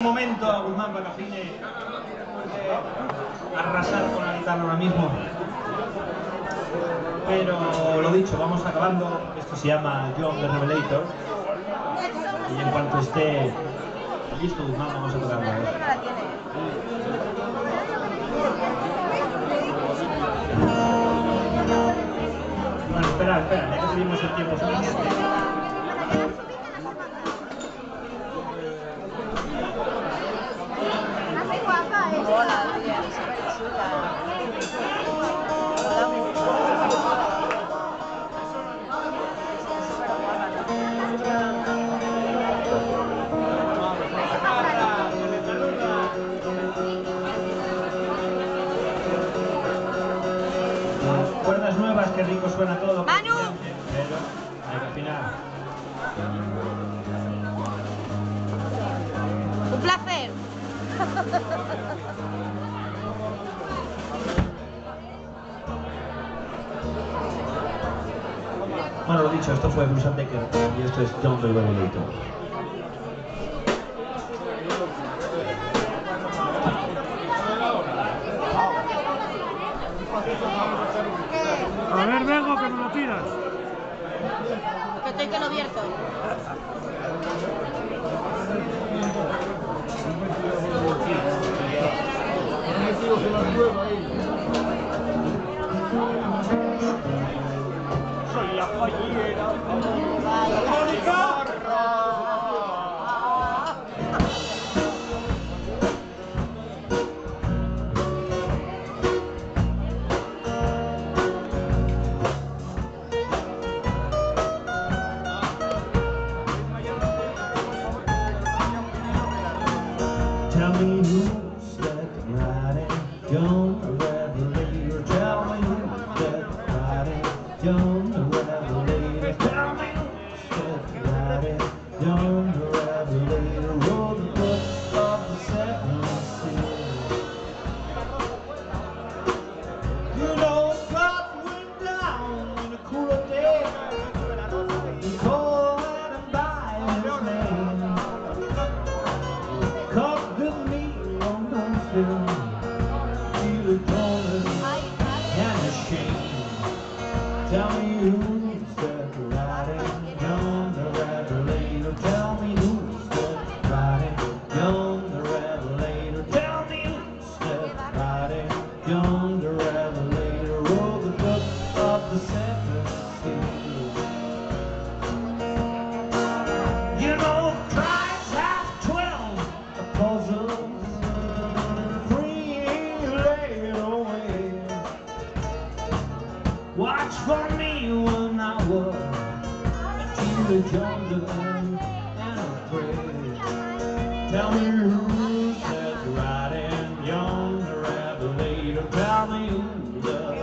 Un momento a Guzmán Bacafine puede arrasar con la guitarra ahora mismo. Pero lo dicho, vamos acabando. Esto se llama John the Revelator. Y en cuanto esté listo Guzmán, vamos a tocarlo. Bueno, espera, espera, ya que seguimos el tiempo suficiente. Suena todo. Manu. Pero hay que afinar. Un placer. Bueno, lo dicho, esto fue Bruce Decker y esto es John the que estoy que lo vierto. Soy la fallera. you slept right and gone. tell you. the jungle and I pray. Tell me who's that riding yonder Revelator. Tell me who loves.